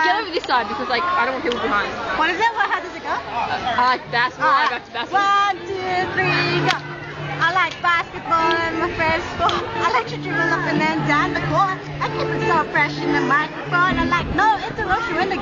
Get over this side because like I don't want people behind. What is it? What, how does it go? I like basketball. I got to basketball. One, two, three, go. I like basketball and my friends sport. I like to dribble up and then down the court. I keep it so fresh in the microphone. I like no interruption when the